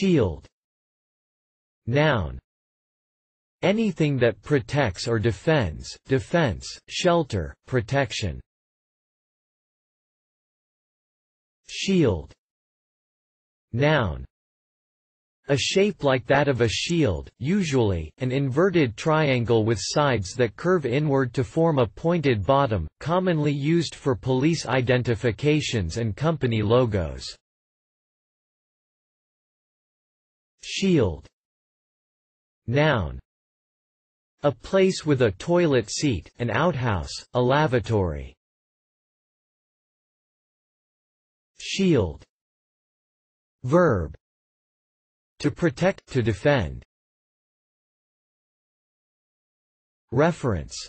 Shield Noun Anything that protects or defends, defense, shelter, protection. Shield Noun a shape like that of a shield, usually, an inverted triangle with sides that curve inward to form a pointed bottom, commonly used for police identifications and company logos. Shield. Noun. A place with a toilet seat, an outhouse, a lavatory. Shield. Verb. To protect, to defend. Reference